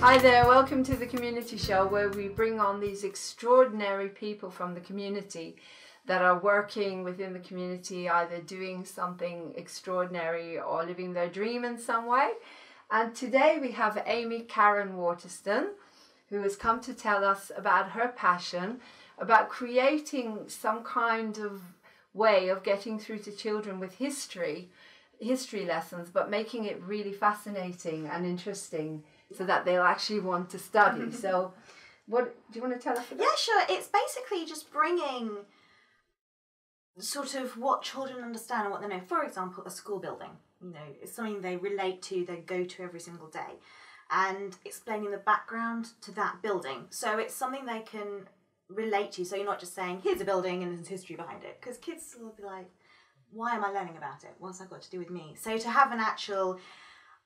Hi there, welcome to the community show where we bring on these extraordinary people from the community that are working within the community, either doing something extraordinary or living their dream in some way. And today we have Amy Karen Watterston, who has come to tell us about her passion about creating some kind of way of getting through to children with history history lessons but making it really fascinating and interesting so that they'll actually want to study so what do you want to tell us about Yeah, sure. It's basically just bringing sort of what children understand and what they know. For example, a school building. You know, it's something they relate to, they go to every single day, and explaining the background to that building. So it's something they can relate to. So you're not just saying, here's a building and there's history behind it, because kids will be like, why am I learning about it? What's that got to do with me? So to have an actual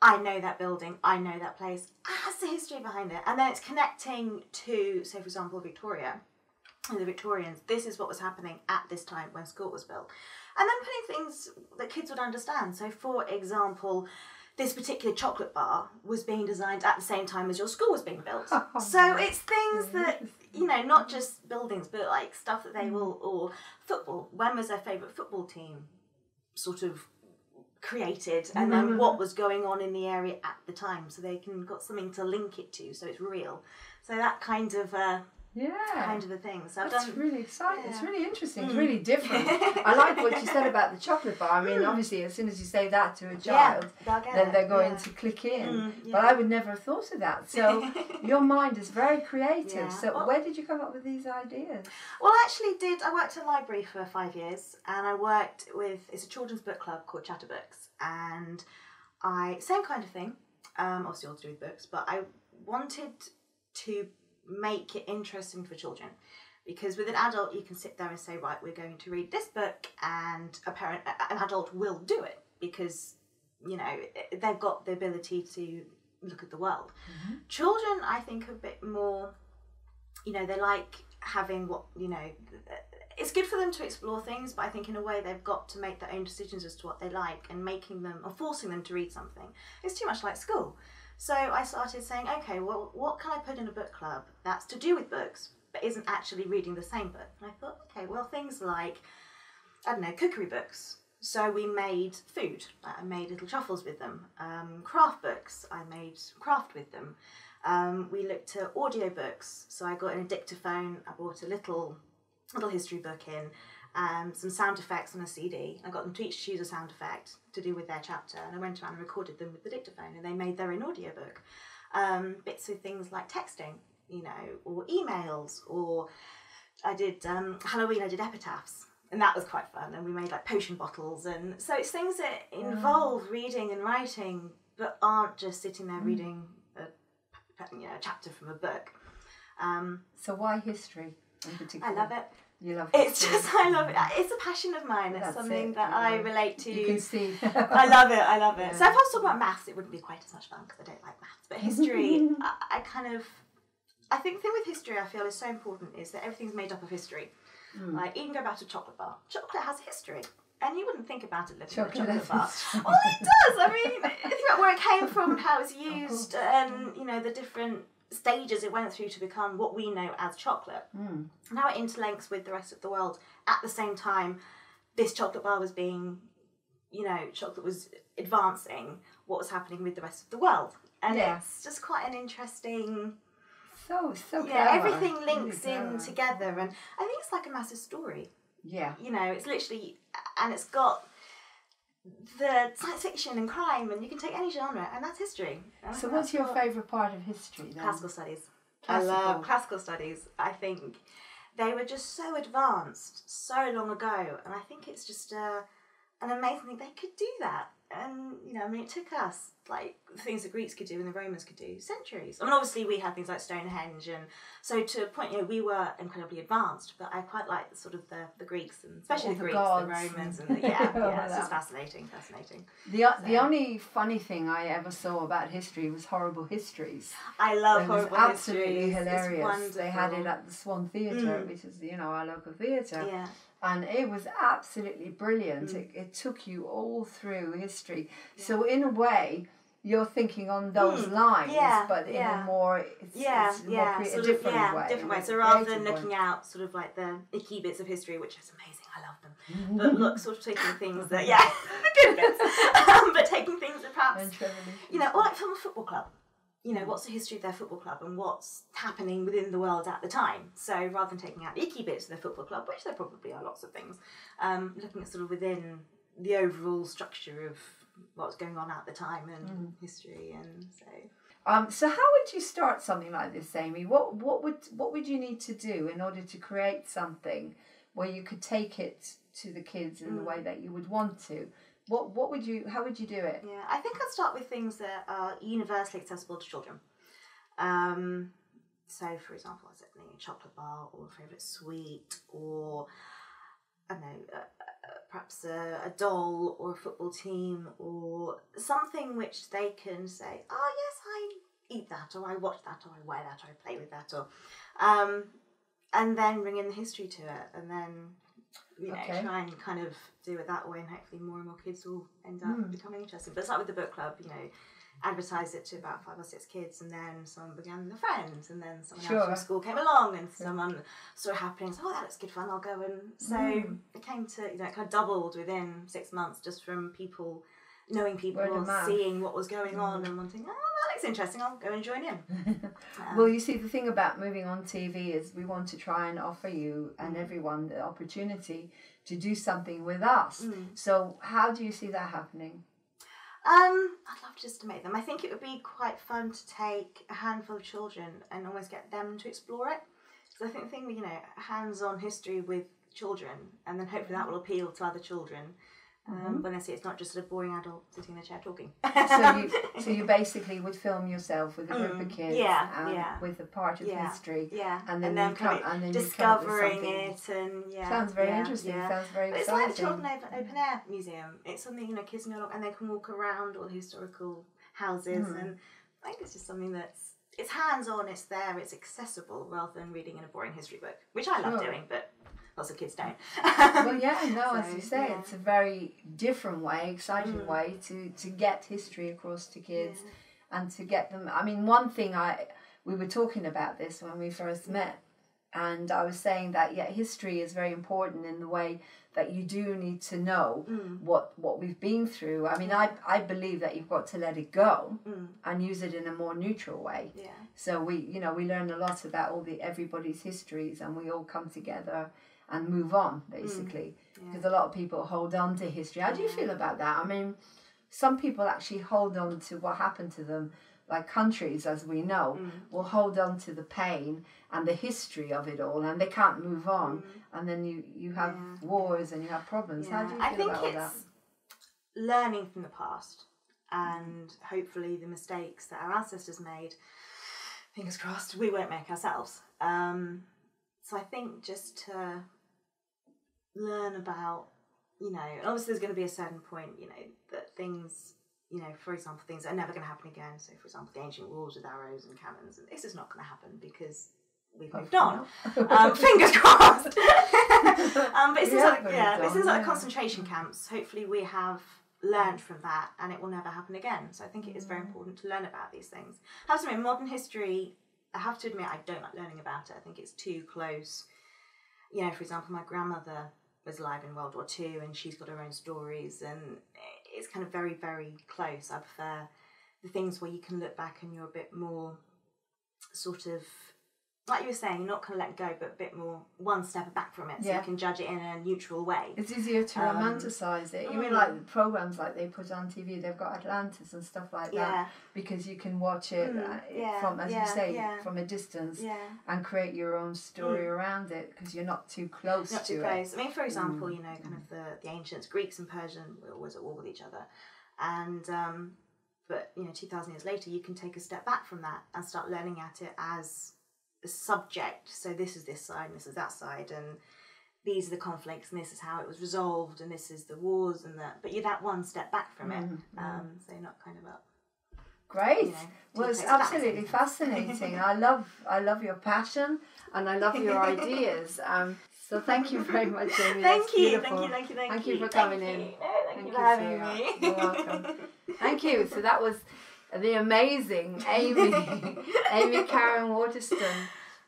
I know that building, I know that place, has the history behind it. And then it's connecting to, say, for example, Victoria and the Victorians. This is what was happening at this time when school was built. And then putting things that kids would understand. So, for example, this particular chocolate bar was being designed at the same time as your school was being built. Oh, so it's things that, you know, not just buildings, but like stuff that they mm. will, or football. When was their favourite football team sort of created and then what was going on in the area at the time. So they can got something to link it to so it's real. So that kind of uh yeah kind of a thing so i've That's done really exciting. It's really interesting. It's really different. I like what you said about the chocolate bar. I mean, obviously, as soon as you say that to a child, they'll then it, they're going yeah. to click in. Mm, But. I would never have thought of that. So your mind is very creative. Yeah. So Well- where did you come up with these ideas? Well, I actually did. I worked at a library for five years, and I worked with it's a children's book club called Chatterbooks, and I same kind of thing. Um, obviously, all to do with books, but I wanted to make it interesting for children. Because with an adult you can sit there and say right we're going to read this book and a parent an adult will do it because you know eh, they've got the ability to look at the world. Mm-hmm. Children i think are a bit more you know they like having what you know eh, it's good for them to explore things but i think in a way they've got to make their own decisions as to what they like and making them or forcing them to read something. It's too much like school so i started saying okay well what can i put in a book club that's to do with books but isn't actually reading the same book? And i thought okay well things like i don't know cookery books. So we made food. I made little truffles with them. Um, craft books. I made craft with them. Um, we looked at audiobooks. So I got an dictaphone, I bought a little little history book in, um, some sound effects on a CD. I got them to each choose a sound effect to do with their chapter, and I went around and recorded them with the dictaphone, and they made their own audiobook. Um, bits of things like texting, you know, or emails, or I did um, Halloween, I did epitaphs. And that was quite fun, and we made like potion bottles, and so it's things that involve reading and writing, but aren't just sitting there reading a you know, a chapter from a book. Um, So why history in particular? I love it. You love It's just I love it. It's a passion of mine. It's That's something it, that you I relate to. You can see. I love it. I love it. So if I was talking about maths, it wouldn't be quite as much fun because I don't like maths. But history, I, I kind of, I think the thing with history I feel is so important is that everything's made up of history. Hmm. Like even go back to chocolate bar. Chocolate has history. And you wouldn't think about it looking Chocolate at a chocolate bar. Well, it does. I mean, think about where it came from, and how it's used, and you know the different stages it went through to become what we know as chocolate. Hmm. And how it interlinks with the rest of the world. At the same time, this chocolate bar was being, you know, chocolate was advancing what was happening with the rest of the world. And Yeah. it's just quite an interesting So so yeah, clever. everything Really links in together and I think it's like a massive story. Yeah. You know, it's literally and it's got the science fiction and crime and you can take any genre and that's history. And So what's your favourite part of history then? classical studies. Classical. I love classical studies. I think they were just so advanced so long ago, and I think it's just uh, an amazing thing they could do that. And you know, I mean, it took us like the things the Greeks could do and the Romans could do centuries. I mean, obviously we had things like Stonehenge, and so to a point, you know, we were incredibly advanced. But I quite like the sort of the, the Greeks and especially All the Greeks, gods the Romans, and- the, yeah, yeah, it's just fascinating, fascinating. The, o- the only funny thing I ever saw about history was horrible histories. I love it was horrible absolutely histories. It's hilarious. They had it at the Swan Theatre, Mm. which is you know our local theatre, yeah. And it was absolutely brilliant. Mm. It, it took you all through history. So in a way, you're thinking on those Mm, lines, yeah, but in yeah. a more it's, yeah, it's more yeah, a sort of, different yeah, way, different way. So rather than creative way. looking out sort of like the icky bits of history, which is amazing, I love them, but look, sort of taking things that, yeah, the good bits, um, but taking things that perhaps, you know, or like from a football club. You know, what's the history of their football club and what's happening within the world at the time. So rather than taking out the icky bits of their football club, which there probably are lots of things, um, looking at sort of within the overall structure of what's going on at the time and history and so Um, so how would you start something like this, Amy? What what would what would you need to do in order to create something where you could take it to the kids in the Mm. way that you would want to? What what would you how would you do it? Yeah, I think I'd start with things that are universally accessible to children. Um, so, for example, it you a chocolate bar or a favourite sweet or I don't know, uh, uh, perhaps a, a doll or a football team or something which they can say, oh yes, I eat that or I watch that or I wear that or I play with that or, um, and then bring in the history to it and then you know Okay. try and kind of do it that way and hopefully more and more kids will end up Mm. becoming interested. But start with the book club, you know. Advertise it to about five or six kids, and then someone began their friends, and then someone else from school came along, and someone saw it happening. So, oh, that looks good fun. I'll go and so Mm. it came to you know it kind of doubled within six months just from people knowing people or seeing what was going on and wanting oh that looks interesting I'll go and join in. Um, Well, you see, the thing about moving on TV is we want to try and offer you Mm. and everyone the opportunity to do something with us. Mm. So, how do you see that happening? Um, I'd love just to make them. I think it would be quite fun to take a handful of children and almost get them to explore it. Because I think the thing, you know, hands-on history with children, and then hopefully that will appeal to other children um, when they see it's not just a boring adult sitting in a chair talking. so you so you basically would film yourself with a group of Mm, kids yeah, yeah. with a part of Yeah. history yeah, and then, then you come, and then discovering it and yeah. sounds very yeah, interesting yeah. sounds very But it's like the exciting Children Open, open Air Museum. It's something you know kids can go along and they can walk around all the historical houses, Mm. and I think it's just something that's it's hands on, it's there, it's accessible rather than reading in a boring history book, which I love Sure. doing, but lots of kids don't. well yeah no as you say yeah. it's a very different way exciting Mm. way to to get history across to kids Yeah. and to get them i mean one thing i we were talking about this when we first met and i was saying that yeah history is very important in the way that you do need to know Mm. what what we've been through i mean i i believe that you've got to let it go Mm. and use it in a more neutral way Yeah. so we you know we learn a lot about all the everybody's histories and we all come together and move on basically Yeah. because a lot of people hold on to history how do you feel about that i mean some people actually hold on to what happened to them like countries as we know Mm. will hold on to the pain and the history of it all and they can't move on Mm. and then you you have Yeah. wars and you have problems how do you I feel think about all that it's learning from the past and hopefully the mistakes that our ancestors made, fingers crossed, we won't make ourselves. Um, so I think just to learn about, you know, obviously there's going to be a certain point, you know, that things, you know, for example, things are never going to happen again. So, for example, the ancient wars with arrows and cannons, and this is not going to happen because we've moved on. Um, fingers crossed. um, but it's We things like yeah, moved but it's like yeah. concentration camps. Hopefully, we have learned from that, and it will never happen again. So I think it is very important to learn about these things. I have to admit, modern history. I have to admit, I don't like learning about it. I think it's too close. You know, for example, my grandmother was alive in World War Two, and she's got her own stories, and it's kind of very, very close. I prefer the things where you can look back and you're a bit more sort of like you were saying, you're not going to let go, but a bit more one step back from it, so Yeah. you can judge it in a neutral way. It's easier to Um, romanticize it. You mean mm. like programs like they put on TV? They've got Atlantis and stuff like that Yeah, because you can watch it Mm, uh, yeah, from, as you say, from a distance yeah. and create your own story around it because you're not too close Not to too it. close. I mean, for example, Mm, you know, kind of the, the ancients, Greeks and Persian were always at war with each other. And, um, but, you know, 2,000 years later, you can take a step back from that and start learning at it as subject. So this is this side and this is that side. And these are the conflicts and this is how it was resolved and this is the wars and that. But you're that one step back from it. Mhm, Um, so you're not kind of up. Great. You know, well, it's places. That makes absolutely fascinating. I love, I love your passion and I love your ideas. Um, so thank you very much, Amy. Thank you, thank you, thank you, thank, Thank you you. for Thank coming in. you. No, thank, Thank you you for having so me. You're welcome. Thank you. So that was the amazing Amy, Amy Karen Watterston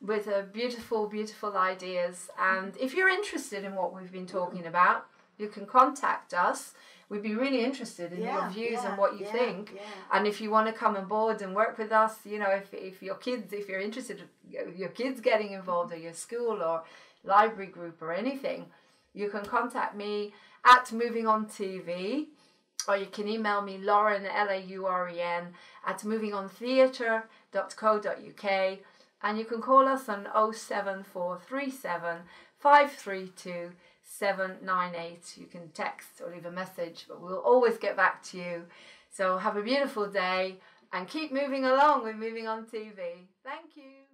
with her beautiful, beautiful ideas. And if you're interested in what we've been talking about, you can contact us. We'd be really interested in Yeah, your views yeah, and what you yeah, think. And if you want to come on board and work with us, you know, if, if your kids, if you're interested, your kids getting involved or your school or library group or anything, you can contact me at Moving On TV or you can email me Lauren, L A U R E N, at movingontheatre.co.uk and you can call us on 07437 532 798. You can text or leave a message, but we'll always get back to you. So have a beautiful day and keep moving along with Moving On TV. Thank you.